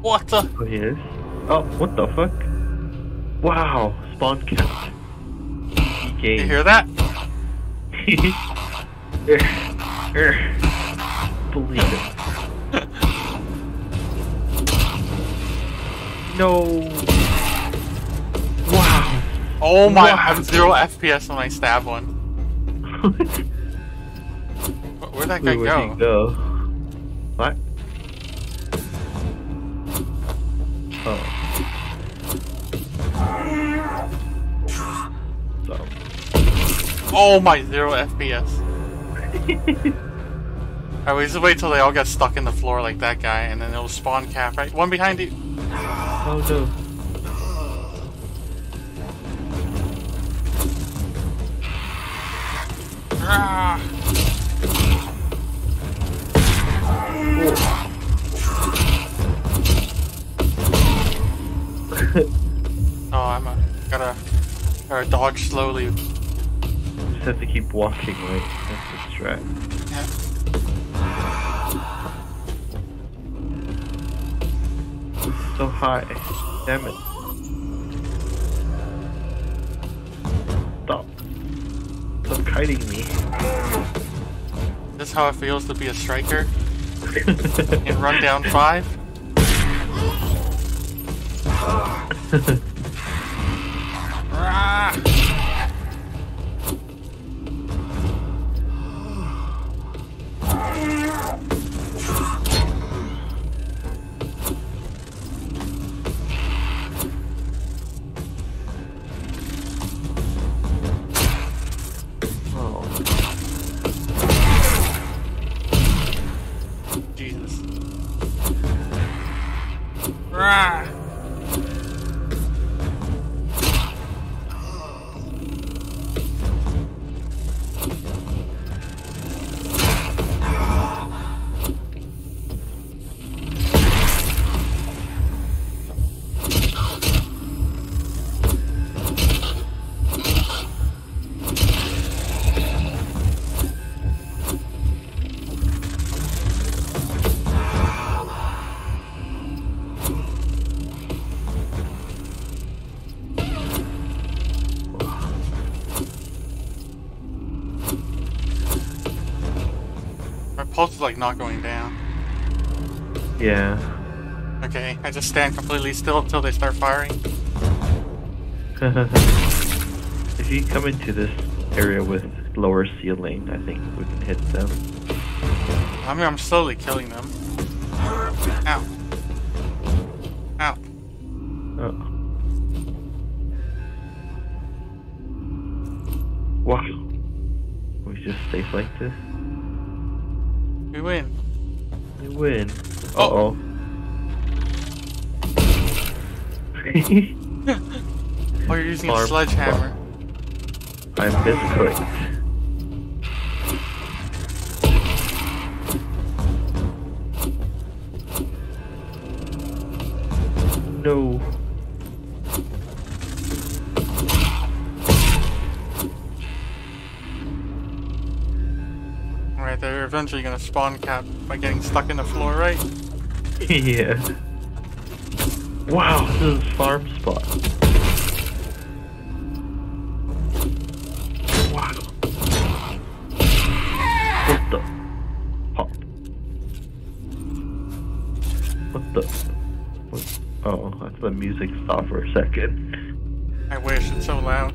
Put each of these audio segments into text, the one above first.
What the? Oh, he is. Oh, what the fuck? Wow, spawn count. You hear that? Believe it. No. Wow. Oh my! Wow. I have zero FPS when I stab one. Wh- Where'd that guy Wait, go? he go? What? Oh. So. Oh my! Zero FPS. Alright, we just wait till they all get stuck in the floor like that guy, and then it'll spawn cap, right? One behind you. Oh no. Ah. Gotta dodge slowly. Just have to keep walking, right? That's strat. Yeah. So high. Damn it. Stop. Stop kiting me. This is how it feels to be a striker and run down 5. Ah. Ah. Like not going down. Yeah. Okay, I just stand completely still until they start firing. if you come into this area with lower ceiling, I think we can hit them. I mean, I'm slowly killing them. Ow. Ow. Oh. Wow. We just safe like this? We win. We win. Uh Oh. oh. You're using a sledgehammer. I'm misclicked. No. Eventually gonna spawn cap by getting stuck in the floor, right? yeah. Wow, this is farm spot. Wow. What the? Pop. What the? What? Oh, I thought the music stopped for a second. I wish it's so loud.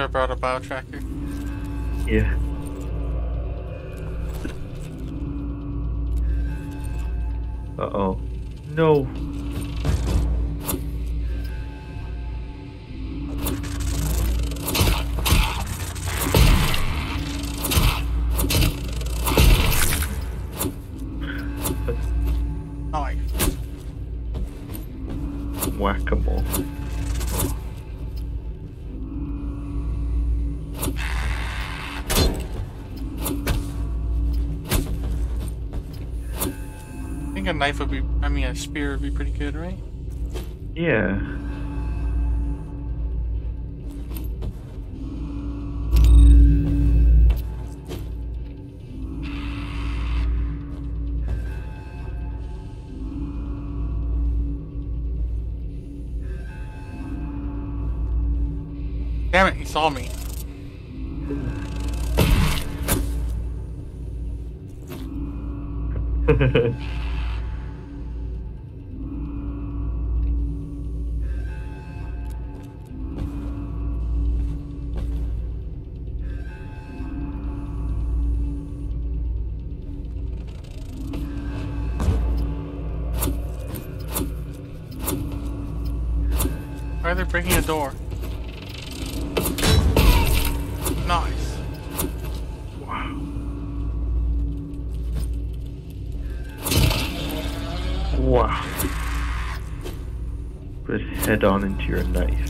I brought a bio tracker. Yeah. Uh oh. No. I think a knife would be, I mean, a spear would be pretty good, right? Yeah. Damn it, he saw me. Why are they breaking a door? Put head on into your knife.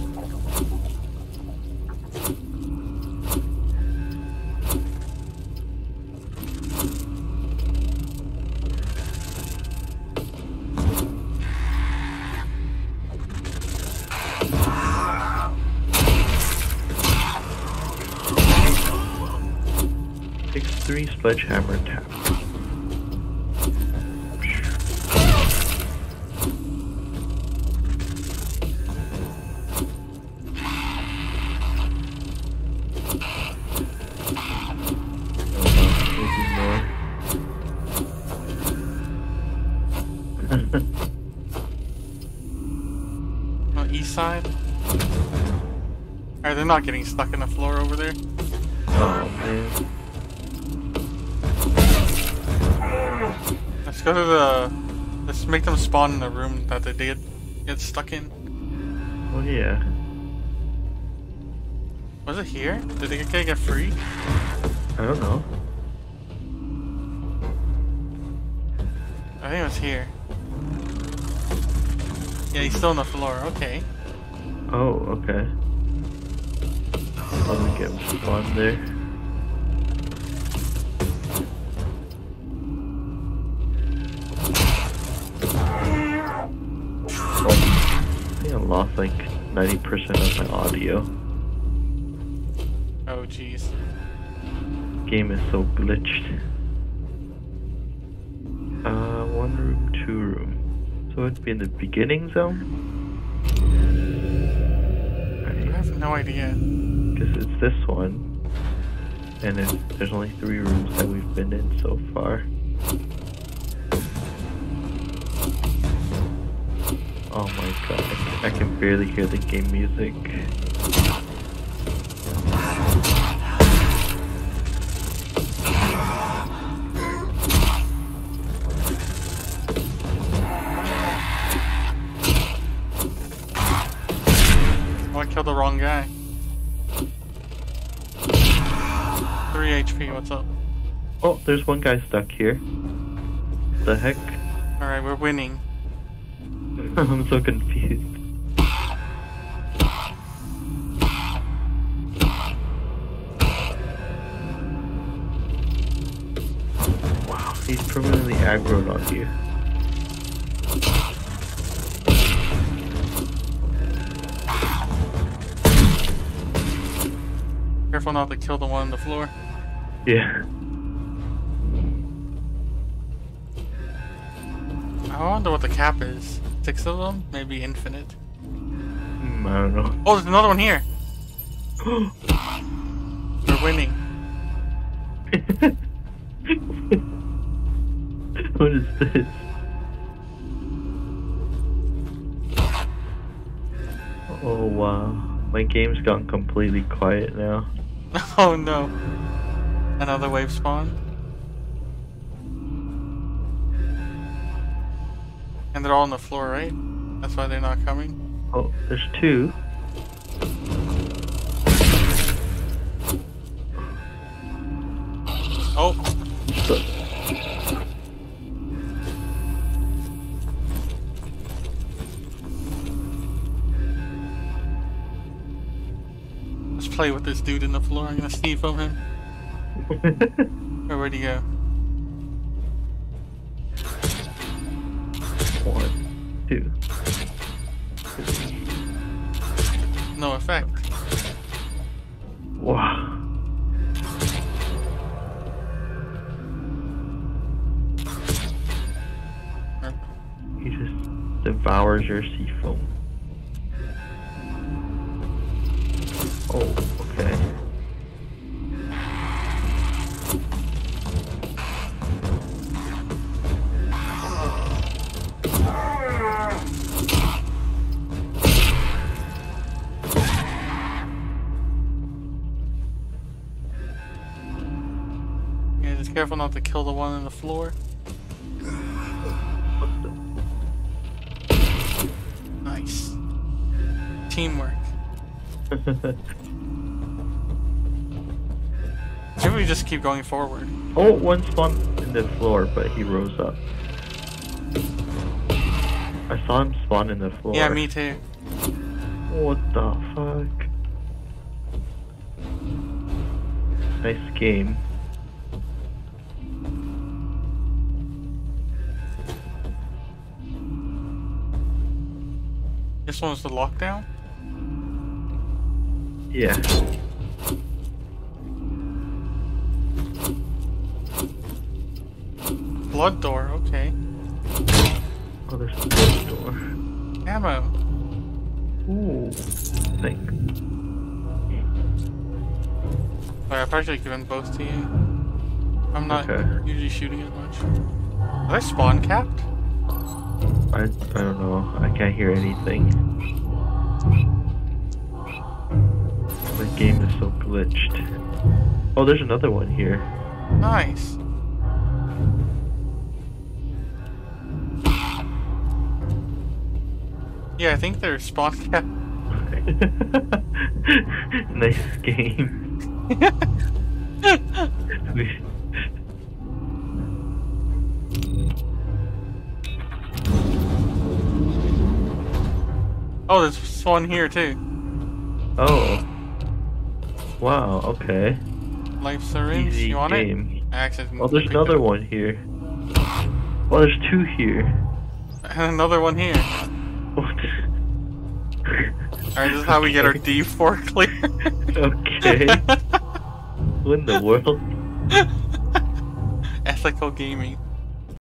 Takes three sledgehammer taps. Alright, they're not getting stuck in the floor over there. oh man. Let's go to the. Let's make them spawn in the room that they did get stuck in. Oh yeah. Was it here? Did they get, get free? I don't know. I think it was here. Yeah, he's still on the floor. Okay. Oh, okay. Let me get spawned there. Oh, I think I lost like 90% of my audio. Oh, jeez. Game is so glitched. Uh, one room, two room. So it'd be in the beginning zone? I have no idea. Because it's this one. And it, there's only three rooms that we've been in so far. Oh my god, I can barely hear the game music. 3 HP, what's up? Oh, there's one guy stuck here. The heck? Alright, we're winning. I'm so confused. Wow, he's permanently aggroed on you. Careful not to kill the one on the floor. Yeah. I wonder what the cap is. Six of them? Maybe infinite. Hmm, I don't know. Oh, there's another one here! We're winning. what is this? Oh wow. My game's gone completely quiet now. Oh no. Another wave spawn. And they're all on the floor, right? That's why they're not coming? Oh, there's two. Oh, let's play with this dude in the floor. I'm gonna steal from him. Or where'd he go? One, two. No effect. Wow. He just devours your sea foam. Careful not to kill the one on the floor. Nice. Teamwork. Should we just keep going forward? oh, one spawned in the floor, but he rose up. I saw him spawn in the floor. Yeah, me too. What the fuck? Nice game. This one's the lockdown? Yeah. Blood door, okay. Oh, there's a closed door. Ammo. Ooh. Thanks. Alright, I've actually given both to you. I'm not Okay. usually shooting as much. Are they spawn capped? I, I don't know. I can't hear anything. The game is so glitched. Oh, there's another one here. Nice. Yeah, I think they're spawn capped. nice game. Oh, there's one here too. oh. Wow, okay. Life syringe. Easy you want game. it? Access. Oh, there's another one here. Oh, there's two here. And another one here. What? Alright, this is how we get our D4 clear. Okay. What in the world? Ethical gaming.